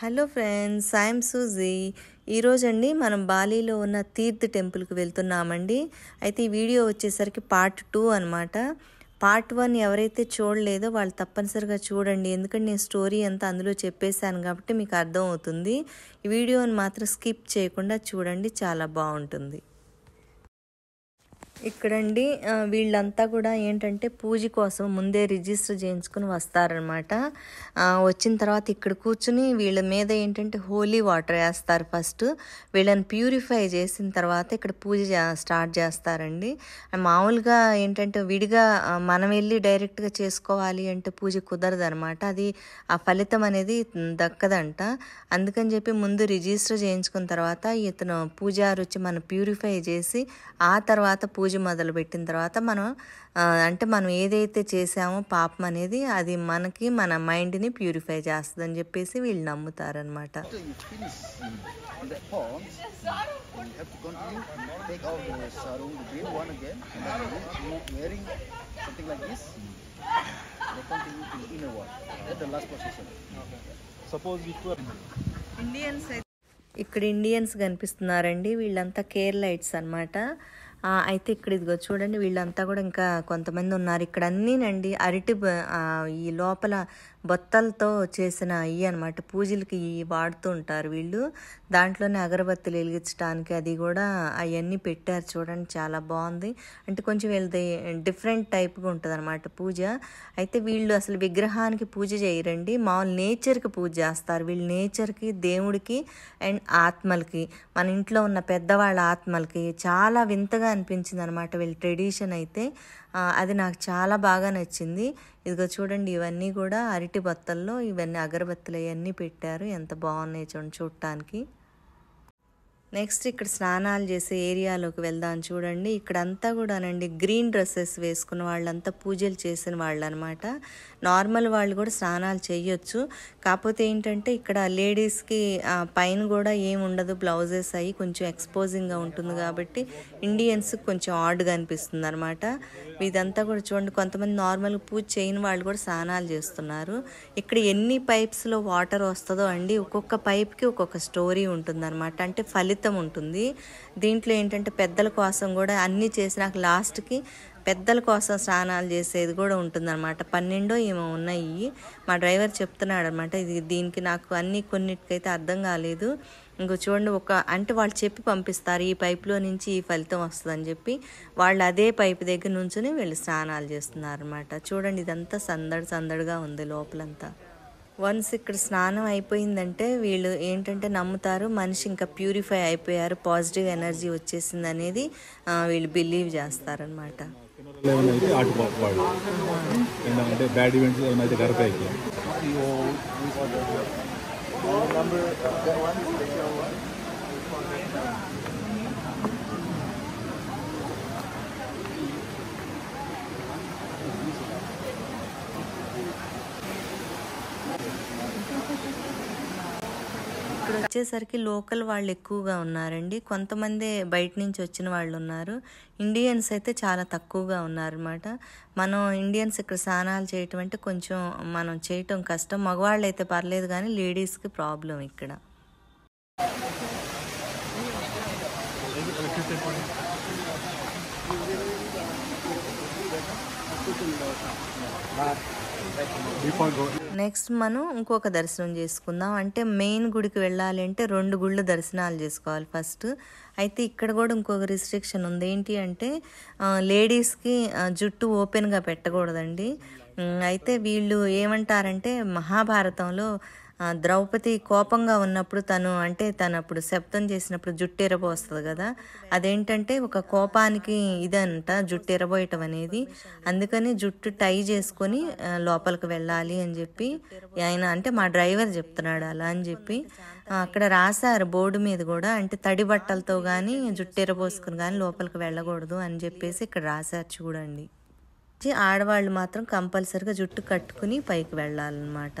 Hello friends I'm Suzy. ఈరోజండి మనం బాలీలో ఉన్న తీర్థ్ టెంపుల్కి వెళ్తున్నామండి. అయితే ఈ వీడియో వచ్చేసరికి పార్ట్ టూ అనమాట పార్ట్ వన్ ఎవరైతే చూడలేదో వాళ్ళు తప్పనిసరిగా చూడండి. ఎందుకంటే నేను స్టోరీ అంతా అందులో చెప్పేశాను కాబట్టి మీకు అర్థం అవుతుంది. ఈ వీడియోని మాత్రం స్కిప్ చేయకుండా చూడండి చాలా బాగుంటుంది. ఇక్కడండి వీళ్ళంతా కూడా ఏంటంటే పూజ కోసం ముందే రిజిస్టర్ చేయించుకుని వస్తారనమాట వచ్చిన తర్వాత ఇక్కడ కూర్చుని వీళ్ళ మీద ఏంటంటే హోలీ వాటర్ వేస్తారు ఫస్ట్. వీళ్ళని ప్యూరిఫై చేసిన తర్వాత ఇక్కడ పూజ చే- స్టార్ట్ చేస్తారండి. మామూలుగా ఏంటంటే విడిగా మనం వెళ్ళి డైరెక్ట్గా చేసుకోవాలి అంటే పూజ కుదరదు అనమాట అది ఆ ఫలితం అనేది దక్కదంట. అందుకని చెప్పి ముందు రిజిస్టర్ చేయించుకున్న తర్వాత ఇతను పూజారు వచ్చి మనం ప్యూరిఫై చేసి ఆ తర్వాత పూజ పూజ మొదలుపెట్టిన తర్వాత మనం అంటే మనం ఏదైతే చేసామో పాపం అనేది అది మనకి మన మైండ్ని ప్యూరిఫై చేస్తుంది అని చెప్పేసి వీళ్ళు నమ్ముతారనమాట ఇక్కడ ఇండియన్స్ కనిపిస్తున్నారండి. వీళ్ళంతా కేరళ ఇట్స్ అనమాట అయితే ఇక్కడ ఇదిగో చూడండి వీళ్ళంతా కూడా ఇంకా కొంతమంది ఉన్నారు. ఇక్కడ అన్నీనండి అరటి ఈ లోపల బొత్తలతో చేసిన ఇవి అనమాట పూజలకి ఇవి వాడుతూ ఉంటారు వీళ్ళు. దాంట్లోనే అగరబత్తులు వెలిగించడానికి అది కూడా అవన్నీ పెట్టారు చూడండి చాలా బాగుంది. అంటే కొంచెం వీళ్ళది డిఫరెంట్ టైప్గా ఉంటుంది అనమాట పూజ. అయితే వీళ్ళు అసలు విగ్రహానికి పూజ చేయరండి మామూలు నేచర్కి పూజ చేస్తారు. వీళ్ళు నేచర్కి దేవుడికి అండ్ ఆత్మలకి మన ఇంట్లో ఉన్న పెద్దవాళ్ళ ఆత్మలకి చాలా వింతగా అనిపించింది అనమాట వీళ్ళ ట్రెడిషన్ అయితే. అది నాకు చాలా బాగా నచ్చింది. ఇదిగో చూడండి ఇవన్నీ కూడా అరటి బత్తల్లో ఇవన్నీ అగరబత్తులు అవన్నీ పెట్టారు. ఎంత బాగున్నాయి చూడండి చూడటానికి. నెక్స్ట్ ఇక్కడ స్నానాలు చేసే ఏరియాలోకి వెళ్దాం చూడండి. ఇక్కడంతా కూడానండి గ్రీన్ డ్రెస్సెస్ వేసుకున్న వాళ్ళంతా పూజలు చేసిన వాళ్ళు అనమాట నార్మల్ వాళ్ళు కూడా స్నానాలు చేయొచ్చు. కాకపోతే ఏంటంటే ఇక్కడ లేడీస్కి పైన కూడా ఏమి ఉండదు. బ్లౌజెస్ అయ్యి కొంచెం ఎక్స్పోజింగ్గా ఉంటుంది కాబట్టి ఇండియన్స్ కొంచెం ఆడ్గా అనిపిస్తుంది అనమాట ఇదంతా కూడా చూడండి. కొంతమంది నార్మల్ పూజ చేయని వాళ్ళు కూడా స్నానాలు చేస్తున్నారు. ఇక్కడ ఎన్ని పైప్స్లో వాటర్ వస్తుందో అండి ఒక్కొక్క పైప్కి ఒక్కొక్క స్టోరీ ఉంటుందన్నమాట అంటే ఫలితం ఫలితం ఉంటుంది. దీంట్లో ఏంటంటే పెద్దల కోసం కూడా అన్నీ చేసినాక లాస్ట్కి పెద్దల కోసం స్నానాలు చేసేది కూడా ఉంటుందన్నమాట. పన్నెండో ఏమో ఉన్నాయి. మా డ్రైవర్ చెప్తున్నాడు అనమాట ఇది దీనికి నాకు అన్ని కొన్నిటికైతే అర్థం కాలేదు. ఇంకో చూడండి ఒక అంటే వాళ్ళు చెప్పి పంపిస్తారు ఈ పైపులో నుంచి ఈ ఫలితం వస్తుందని చెప్పి. వాళ్ళు అదే పైపు దగ్గర నుంచుని వీళ్ళు స్నానాలు చేస్తున్నారు అనమాట చూడండి ఇదంతా సందడి సందడిగా ఉంది లోపలంతా. వన్స్ ఇక్కడ స్నానం అయిపోయిందంటే వీళ్ళు ఏంటంటే నమ్ముతారు మనిషి ఇంకా ప్యూరిఫై అయిపోయారు పాజిటివ్ ఎనర్జీ వచ్చేసింది అనేది వీళ్ళు బిలీవ్ చేస్తారనమాట ఏమైనా అయితే ఆటు వాళ్ళు ఏంటంటే బ్యాడ్ ఈవెంట్స్ ఏమైనా అయితే గరప అయితే Number that one, special one. ఇక్కడ వచ్చేసరికి లోకల్ వాళ్ళు ఎక్కువగా ఉన్నారండి. కొంతమంది బయట నుంచి వచ్చిన వాళ్ళు ఉన్నారు. ఇండియన్స్ అయితే చాలా తక్కువగా ఉన్నారన్నమాట. మనం ఇండియన్స్ ఇక్కడ స్నానాలు చేయటం అంటే కొంచెం మనం చేయటం కష్టం. మగవాళ్ళు అయితే పర్లేదు కానీ లేడీస్కి ప్రాబ్లం ఇక్కడ. డిఫాల్ట్ నెక్స్ట్ మనం ఇంకొక దర్శనం చేసుకుందాం. అంటే మెయిన్ గుడికి వెళ్ళాలి అంటే రెండు గుళ్ళు దర్శనాలు చేసుకోవాలి ఫస్ట్ అయితే ఇక్కడ కూడా ఇంకొక రిస్ట్రిక్షన్ ఉంది. ఏంటి అంటే లేడీస్కి జుట్టు ఓపెన్గా పెట్టకూడదండి. అయితే వీళ్ళు ఏమంటారంటే మహాభారతంలో ద్రౌపది కోపంగా ఉన్నప్పుడు తను అంటే తను అప్పుడు శబ్దం చేసినప్పుడు జుట్టు వస్తుంది కదా? అదేంటంటే ఒక కోపానికి ఇదంట జుట్టెరబోయటం అనేది. అందుకని జుట్టు టై చేసుకొని లోపలికి వెళ్ళాలి అని చెప్పి ఆయన అంటే మా డ్రైవర్ చెప్తున్నాడు అలా అని చెప్పి అక్కడ రాశారు బోర్డు మీద కూడా అంటే తడి బట్టలతో కానీ జుట్టెరబోసుకుని కానీ లోపలికి వెళ్ళకూడదు అని చెప్పేసి ఇక్కడ రాశారు చూడండి. ఆడవాళ్ళు మాత్రం కంపల్సరిగా జుట్టు కట్టుకుని పైకి వెళ్ళాలన్నమాట.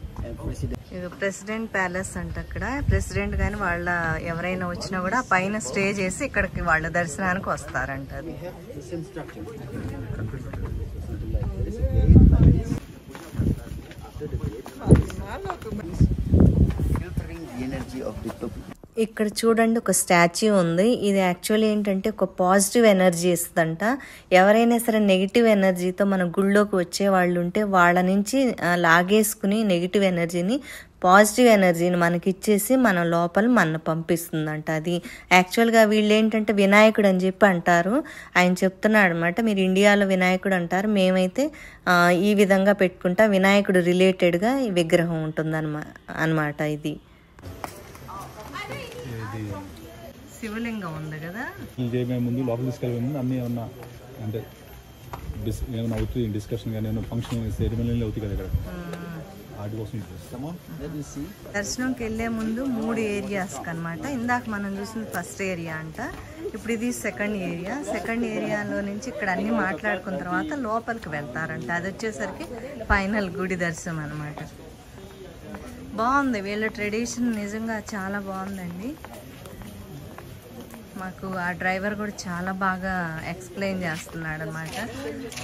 ఇది ప్రెసిడెంట్ ప్యాలెస్ అంట అక్కడ. ప్రెసిడెంట్ గాని వాళ్ళ ఎవరైనా వచ్చినా కూడా పైన స్టే చేసి ఇక్కడికి వాళ్ళ దర్శనానికి వస్తారంట ఎనర్జీ ఆఫ్ ది ఇక్కడ చూడండి ఒక స్టాచ్యూ ఉంది. ఇది యాక్చువల్లీ ఏంటంటే ఒక పాజిటివ్ ఎనర్జీ ఇస్తుందంట. ఎవరైనా సరే నెగిటివ్ ఎనర్జీతో మన గుళ్ళోకి వచ్చే వాళ్ళు ఉంటే వాళ్ళ నుంచి లాగేసుకుని నెగిటివ్ ఎనర్జీని పాజిటివ్ ఎనర్జీని మనకి ఇచ్చేసి మన లోపల మన పంపిస్తుందంట అది. యాక్చువల్గా వీళ్ళు ఏంటంటే వినాయకుడు అని చెప్పి అంటారు. ఆయన చెప్తున్నాడు అనమాట మీరు ఇండియాలో వినాయకుడు అంటారు. మేమైతే ఈ విధంగా పెట్టుకుంటా. వినాయకుడు రిలేటెడ్గా ఈ విగ్రహం ఉంటుందన్నమా అనమాట ఇది ఇది. శివలింగం ఉంది కదా? ఇది మేము ముందు లోపల తీసుకెళ్ళే ముందు అన్నీ ఏమన్నా అంటే డిస్ ఏమైనా అవుతుంది డిస్కషన్ కానీ ఏమైనా ఫంక్షన్ సెరిమనీలు అవుతాయి కదా ఇక్కడ. దర్శనంకి వెళ్ళే ముందు మూడు ఏరియాస్ అన్నమాట. ఇందాక మనం చూసిన ఫస్ట్ ఏరియా అంట. ఇప్పుడు ఇది సెకండ్ ఏరియా సెకండ్ ఏరియాలో నుంచి ఇక్కడ అన్ని మాట్లాడుకున్న తర్వాత లోపలికి వెళ్తారంట. అది వచ్చేసరికి ఫైనల్ గుడి దర్శనం అనమాట బాగుంది. వీళ్ళ ట్రెడిషన్ నిజంగా చాలా బాగుందండి. మాకు ఆ డ్రైవర్ కూడా చాలా బాగా ఎక్స్ప్లెయిన్ చేస్తున్నాడు అనమాట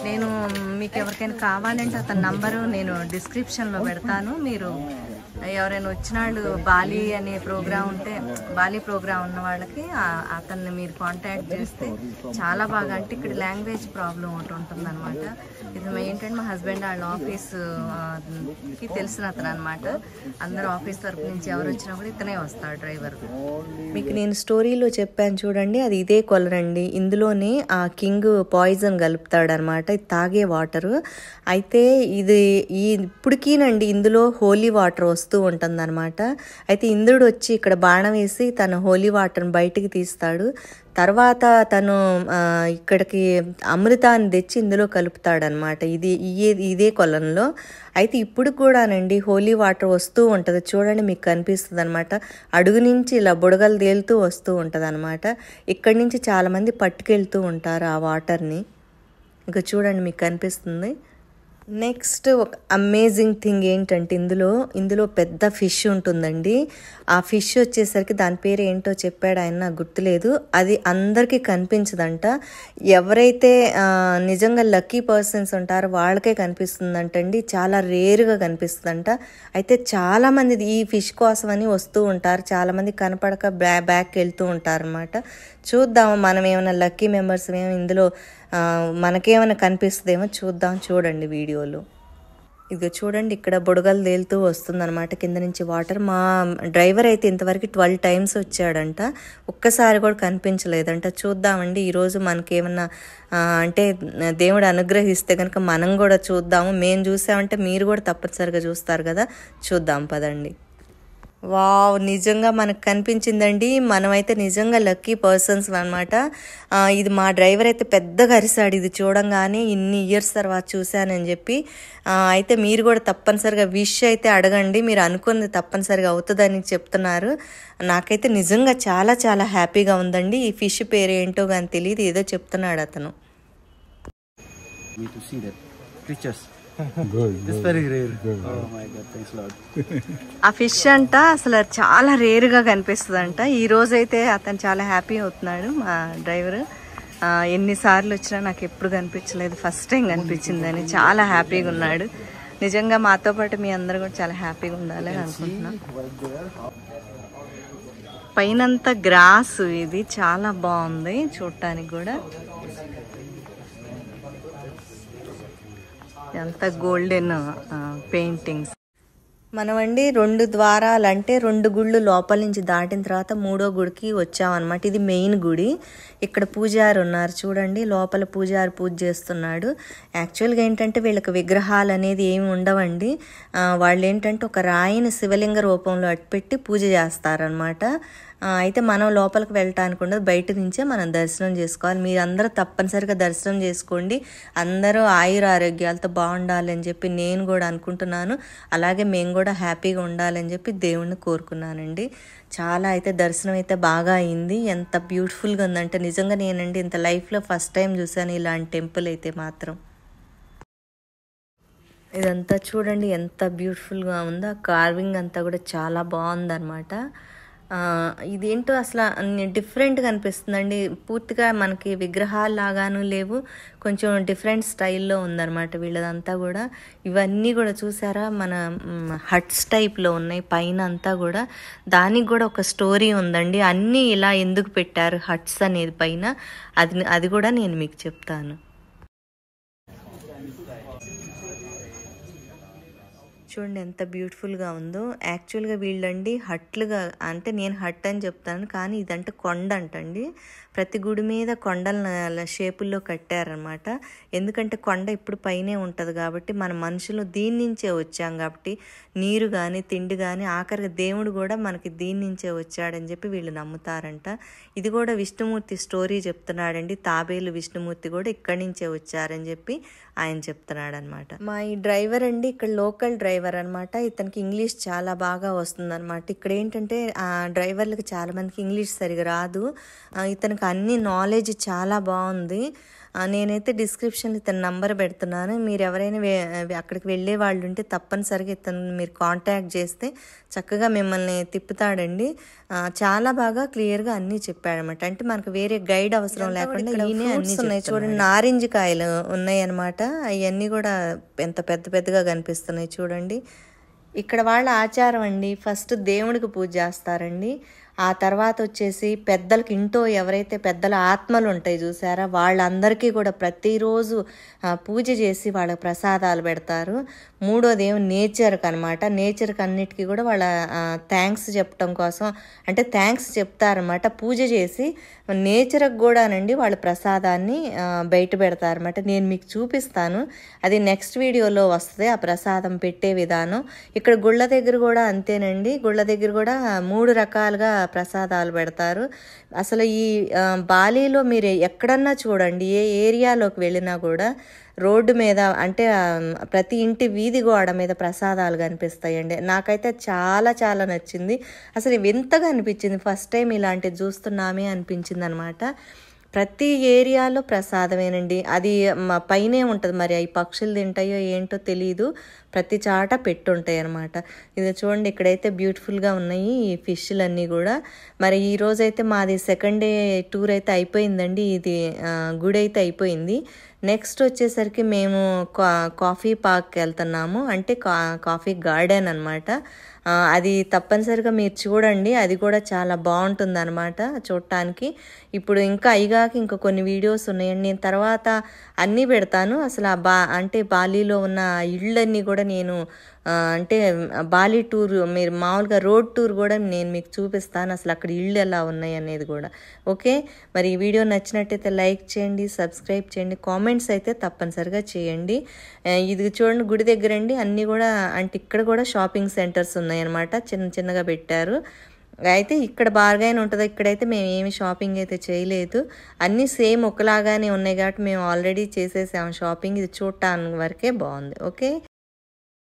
నేను మీకు ఎవరికైనా కావాలంటే అతని నంబరు నేను డిస్క్రిప్షన్లో పెడతాను. మీరు ఎవరైనా వచ్చిన వాళ్ళు బాలి అనే ప్రోగ్రామ్ ఉంటే బాలి ప్రోగ్రామ్ ఉన్న వాళ్ళకి అతన్ని మీరు కాంటాక్ట్ చేస్తే చాలా బాగా అంటే ఇక్కడ లాంగ్వేజ్ ప్రాబ్లం ఒకటి ఉంటుంది అనమాట ఇది ఏంటంటే మా హస్బెండ్ వాళ్ళ ఆఫీస్కి తెలిసిన అతను అనమాట అందరూ ఆఫీస్ తరపు నుంచి ఎవరు వచ్చినా కూడా ఇతనే వస్తాడు డ్రైవర్ మీకు నేను స్టోరీలో చెప్పాను చూడండి అది ఇదే కొలరండి. ఇందులోనే ఆ కింగ్ పాయిజన్ కలుపుతాడు అనమాట ఇది తాగే వాటర్ అయితే ఇది ఈ ఇప్పటికీనండి ఇందులో హోలీ వాటర్ వస్తుంది. వస్తూ ఉంటుందన్నమాట. అయితే ఇంద్రుడు వచ్చి ఇక్కడ బాణం వేసి తన హోలీ వాటర్ని బయటికి తీస్తాడు. తర్వాత తను ఇక్కడికి అమృతాన్ని తెచ్చి ఇందులో కలుపుతాడనమాట ఇది ఇదే ఇదే కొలంలో. అయితే ఇప్పుడు కూడానండి హోలీ వాటర్ వస్తూ ఉంటుంది. చూడండి మీకు కనిపిస్తుంది అనమాట అడుగు నుంచి ఇలా బుడగలు తేలుతూ వస్తూ ఉంటుంది అనమాట ఇక్కడి నుంచి చాలామంది పట్టుకెళ్తూ ఉంటారు ఆ వాటర్ని. ఇంకా చూడండి మీకు కనిపిస్తుంది. నెక్స్ట్ ఒక అమేజింగ్ థింగ్ ఏంటంటే ఇందులో ఇందులో పెద్ద ఫిష్ ఉంటుందండి. ఆ ఫిష్ వచ్చేసరికి దాని పేరు ఏంటో చెప్పాడు ఆయన నాకు గుర్తులేదు. అది అందరికీ కనిపించదంట. ఎవరైతే నిజంగా లక్కీ పర్సన్స్ ఉంటారో వాళ్ళకే కనిపిస్తుందంటండి. చాలా రేరుగా కనిపిస్తుందంట. అయితే చాలామంది ఈ ఫిష్ కోసం అని వస్తూ ఉంటారు. చాలామంది కనపడక బ్యా బ్యాక్ వెళ్తూ ఉంటారన్నమాట. చూద్దాం మనం ఏమైనా లక్కీ మెంబర్స్ ఏమో ఇందులో మనకేమైనా కనిపిస్తుందేమో చూద్దాం చూడండి వీడియోలో. ఇదిగో చూడండి ఇక్కడ బుడగలు తేలుతూ వస్తుందన్నమాట. కింద నుంచి వాటర్. మా డ్రైవర్ అయితే ఇంతవరకు ట్వెల్వ్ టైమ్స్ వచ్చాడంట. ఒక్కసారి కూడా కనిపించలేదంట. చూద్దామండి ఈరోజు మనకేమన్నా అంటే దేవుడు అనుగ్రహిస్తే కనుక మనం కూడా చూద్దాము. మేము చూసామంటే మీరు కూడా తప్పనిసరిగా చూస్తారు కదా. చూద్దాం పదండి. వావ్ నిజంగా మనకు కనిపించిందండి. మనమైతే నిజంగా లక్కీ పర్సన్స్ అనమాట ఇది మా డ్రైవర్ అయితే పెద్దగా అరిశాడు ఇది చూడంగానే ఇన్ని ఇయర్స్ తర్వాత చూశానని చెప్పి. అయితే మీరు కూడా తప్పనిసరిగా విష్ అయితే అడగండి. మీరు అనుకున్నది తప్పనిసరిగా అవుతుందని చెప్తున్నారు. నాకైతే నిజంగా చాలా చాలా హ్యాపీగా ఉందండి. ఈ ఫిష్ పేరు ఏంటో కానీ తెలియదు ఏదో చెప్తున్నాడు అతను. Good thanks Lord. ఆ ఫిష్ అంట అసలు చాలా రేరుగా కనిపిస్తుంది అంట ఈ రోజు అయితే అతను చాలా హ్యాపీ అవుతున్నాడు మా డ్రైవర్ ఎన్నిసార్లు వచ్చినా నాకు ఎప్పుడు కనిపించలేదు. ఫస్ట్ టైం కనిపించిందని చాలా హ్యాపీగా ఉన్నాడు. నిజంగా మాతో పాటు మీ అందరు కూడా చాలా హ్యాపీగా ఉండాలని అనుకుంటున్నాం. పైనంతా గ్రాస్ ఇది చాలా బాగుంది చూడటానికి కూడా. ఎంత గోల్డెన్ పెయింటింగ్స్ మనమండి రెండు ద్వారాలు అంటే రెండు గుళ్ళు లోపల నుంచి దాటిన తర్వాత మూడో గుడికి వచ్చామన్నమాట. ఇది మెయిన్ గుడి. ఇక్కడ పూజారి ఉన్నారు చూడండి లోపల పూజారి పూజ చేస్తున్నాడు. యాక్చువల్గా ఏంటంటే వీళ్ళకి విగ్రహాలు అనేది ఏమి ఉండవండి. వాళ్ళు ఏంటంటే ఒక రాయిని శివలింగ రూపంలో అట్టుపెట్టి పూజ చేస్తారనమాట అయితే మనం లోపలికి వెళ్ళటానికి ఉండదు. బయట నుంచే మనం దర్శనం చేసుకోవాలి. మీరందరూ తప్పనిసరిగా దర్శనం చేసుకోండి. అందరూ ఆయుర ఆరోగ్యాలతో బాగుండాలి అని చెప్పి నేను కూడా అనుకుంటున్నాను. అలాగే మేము కూడా హ్యాపీగా ఉండాలని చెప్పి దేవుణ్ణి కోరుకున్నానండి. చాలా అయితే దర్శనం అయితే బాగా అయింది. ఎంత బ్యూటిఫుల్గా ఉందంటే నిజంగా నేనండి ఇంత లైఫ్లో ఫస్ట్ టైం చూశాను ఇలాంటి టెంపుల్ అయితే మాత్రం. ఇదంతా చూడండి ఎంత బ్యూటిఫుల్గా ఉందో. ఆ కార్వింగ్ అంతా కూడా చాలా బాగుందన్నమాట. ఇదేంటో అసలు డిఫరెంట్గా అనిపిస్తుందండి. పూర్తిగా మనకి విగ్రహాలు లాగాను లేవు. కొంచెం డిఫరెంట్ స్టైల్లో ఉందన్నమాట వీళ్ళదంతా కూడా. ఇవన్నీ కూడా చూసారా? మన హట్స్ టైప్లో ఉన్నాయి. పైన అంతా కూడా. దానికి కూడా ఒక స్టోరీ ఉందండి. అన్నీ ఇలా ఎందుకు పెట్టారు హట్స్ అనేది పైన? అది అది కూడా నేను మీకు చెప్తాను. చూడండి ఎంత బ్యూటిఫుల్గా ఉందో. యాక్చువల్గా వీళ్ళండి హట్లుగా అంటే నేను హట్ అని చెప్తాను కానీ ఇదంటే కొండ అంటండి. ప్రతి గుడి మీద కొండల షేపుల్లో కట్టారనమాట ఎందుకంటే కొండ ఇప్పుడు పైనే ఉంటుంది కాబట్టి మన మనుషులు దీని నుంచే వచ్చాం కాబట్టి నీరు కానీ తిండి కానీ ఆఖరికి దేవుడు కూడా మనకి దీని నుంచే వచ్చాడని చెప్పి వీళ్ళు నమ్ముతారంట. ఇది కూడా విష్ణుమూర్తి స్టోరీ చెప్తున్నాడండి. తాబేలు విష్ణుమూర్తి కూడా ఇక్కడి నుంచే వచ్చారని చెప్పి ఆయన చెప్తున్నాడనమాట మా ఈ డ్రైవర్ అండి ఇక్కడ లోకల్ డ్రైవర్ అనమాట ఇతనికి ఇంగ్లీష్ చాలా బాగా వస్తుందన్నమాట ఇక్కడ ఏంటంటే ఆ డ్రైవర్లకు చాలామందికి ఇంగ్లీష్ సరిగా రాదు. ఇతనికి అన్ని నాలెడ్జ్ చాలా బాగుంది. నేనైతే డిస్క్రిప్షన్లో ఇతని నంబర్ పెడుతున్నాను. మీరు ఎవరైనా అక్కడికి వెళ్ళే వాళ్ళు ఉంటే తప్పనిసరిగా ఇతను మీరు కాంటాక్ట్ చేస్తే చక్కగా మిమ్మల్ని తిప్పుతాడండి. చాలా బాగా క్లియర్గా అన్నీ చెప్పాడనమాట అంటే మనకు వేరే గైడ్ అవసరం లేకుండా ఈయనే అన్ని ఉన్నాయి చూడండి. నారింజ కాయలు ఉన్నాయి అనమాట అవన్నీ కూడా ఎంత పెద్ద పెద్దగా కనిపిస్తున్నాయి చూడండి. ఇక్కడ వాళ్ళ ఆచారం అండి ఫస్ట్ దేవుడికి పూజ చేస్తారండి. ఆ తర్వాత వచ్చేసి పెద్దలకి ఇంట్లో ఎవరైతే పెద్దల ఆత్మలు ఉంటాయి చూసారా వాళ్ళందరికీ కూడా ప్రతిరోజు పూజ చేసి వాళ్ళ ప్రసాదాలు పెడతారు. మూడోది ఏం నేచర్కి అనమాట నేచర్కి అన్నిటికీ కూడా వాళ్ళ థ్యాంక్స్ చెప్పడం కోసం అంటే థ్యాంక్స్ చెప్తారనమాట పూజ చేసి నేచర్కి కూడానండి వాళ్ళ ప్రసాదాన్ని బయట పెడతారనమాట నేను మీకు చూపిస్తాను. అది నెక్స్ట్ వీడియోలో వస్తుంది ఆ ప్రసాదం పెట్టే విధానం. ఇక్కడ గుళ్ళ దగ్గర కూడా అంతేనండి. గుళ్ళ దగ్గర కూడా మూడు రకాలుగా ప్రసాదాలు పెడతారు. అసలు ఈ బాలీలో మీరు ఎక్కడన్నా చూడండి ఏ ఏరియాలోకి వెళ్ళినా కూడా రోడ్డు మీద అంటే ప్రతి ఇంటి వీధి గోడ మీద ప్రసాదాలు కనిపిస్తాయండి. నాకైతే చాలా చాలా నచ్చింది. అసలు వింతగా అనిపించింది. ఫస్ట్ టైం ఇలాంటివి చూస్తున్నామే అనిపించింది అనమాట ప్రతి ఏరియాలో ప్రసాదమేనండి. అది మా పైనే ఉంటుంది మరి. అవి పక్షులు తింటాయో ఏంటో తెలియదు ప్రతి చాట పెట్టుంటాయి అనమాట ఇది చూడండి ఇక్కడైతే బ్యూటిఫుల్గా ఉన్నాయి ఈ ఫిష్లన్నీ కూడా. మరి ఈ రోజైతే మాది సెకండ్ డే టూర్ అయితే అయిపోయిందండి. ఇది గుడి అయితే అయిపోయింది. నెక్స్ట్ వచ్చేసరికి మేము కా- కాఫీ పార్క్కి వెళ్తున్నాము అంటే కా కాఫీ గార్డెన్ అనమాట అది తప్పనిసరిగా మీరు చూడండి. అది కూడా చాలా బాగుంటుంది అనమాట చూడటానికి ఇప్పుడు ఇంకా అయ్యాక ఇంకా కొన్ని వీడియోస్ ఉన్నాయండి నేను తర్వాత అన్నీ పెడతాను. అసలు ఆ బా అంటే బాలీలో ఉన్న ఇళ్ళన్నీ కూడా నేను అంటే బాలీ టూర్ మీరు మామూలుగా రోడ్ టూర్ కూడా నేను మీకు చూపిస్తాను. అసలు అక్కడ ఇళ్ళు ఎలా ఉన్నాయి అనేది కూడా. ఓకే? మరి ఈ వీడియో నచ్చినట్టయితే లైక్ చేయండి సబ్స్క్రైబ్ చేయండి కామెంట్స్ అయితే తప్పనిసరిగా చేయండి. ఇది చూడండి గుడి దగ్గర అండి. అన్నీ కూడా అంటే ఇక్కడ కూడా షాపింగ్ సెంటర్స్ ఉన్నాయన్నమాట. చిన్న చిన్నగా పెట్టారు. అయితే ఇక్కడ బార్గైన్ ఉంటుంది. ఇక్కడైతే మేము ఏమి షాపింగ్ అయితే చేయలేదు. అన్నీ సేమ్ ఒకలాగానే ఉన్నాయి కాబట్టి మేము ఆల్రెడీ చేసేసాము షాపింగ్. ఇది చూడటానికి వరకే బాగుంది. ఓకే?